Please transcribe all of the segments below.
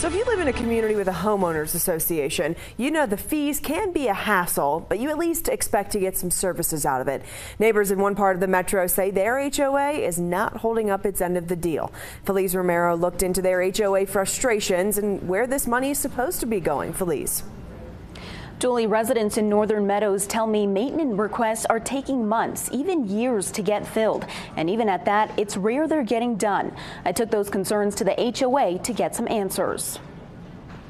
So if you live in a community with a homeowners association, you know the fees can be a hassle, but you at least expect to get some services out of it. Neighbors in one part of the metro say their HOA is not holding up its end of the deal. Feliz Romero looked into their HOA frustrations and where this money is supposed to be going. Feliz. Julie, residents in Northern Meadows tell me maintenance requests are taking months, even years to get filled. And even at that, it's rare they're getting done. I took those concerns to the HOA to get some answers.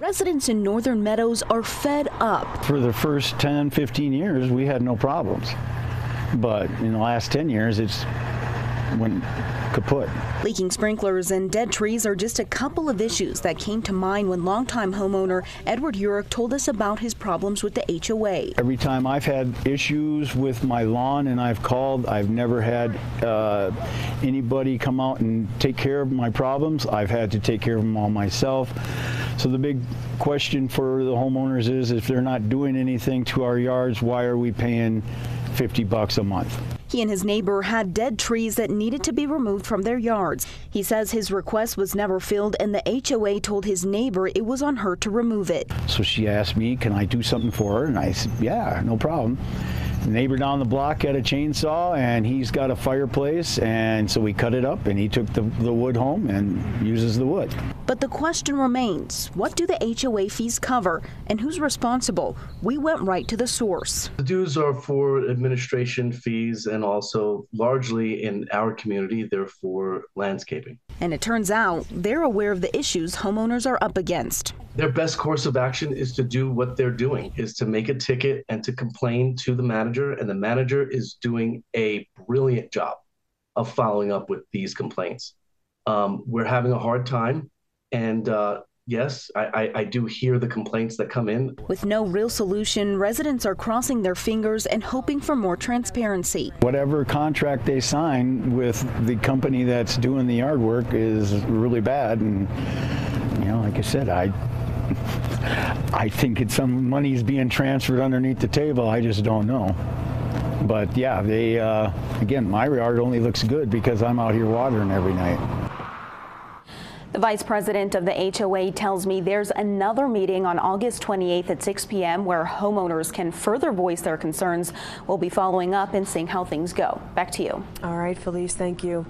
Residents in Northern Meadows are fed up. For the first 10, 15 years, we had no problems. But in the last 10 years, it's went kaput. Leaking sprinklers and dead trees are just a couple of issues that came to mind when longtime homeowner Edward Urick told us about his problems with the HOA. Every time I've had issues with my lawn and I've called, I've never had uh, anybody come out and take care of my problems. I've had to take care of them all myself. So the big question for the homeowners is if they're not doing anything to our yards, why are we paying 50 bucks a month? He and his neighbor had dead trees that needed to be removed from their yards. He says his request was never filled and the HOA told his neighbor it was on her to remove it. So she asked me, can I do something for her? And I said, yeah, no problem. The neighbor down the block had a chainsaw and he's got a fireplace and so we cut it up and he took the, the wood home and uses the wood. But the question remains, what do the HOA fees cover and who's responsible? We went right to the source. The dues are for administration fees and also largely in our community, they're for landscaping. And it turns out they're aware of the issues homeowners are up against. Their best course of action is to do what they're doing, is to make a ticket and to complain to the manager. And the manager is doing a brilliant job of following up with these complaints. Um, we're having a hard time. And uh, yes, I, I, I, do hear the complaints that come in. With no real solution, residents are crossing their fingers and hoping for more transparency. Whatever contract they sign with the company that's doing the yard work is really bad. And, you know, like I said, I I think it's some money's being transferred underneath the table. I just don't know. But yeah, they uh, again, my yard only looks good because I'm out here watering every night. The vice president of the HOA tells me there's another meeting on August 28th at 6 p.m. where homeowners can further voice their concerns. We'll be following up and seeing how things go. Back to you. All right, Felice, thank you.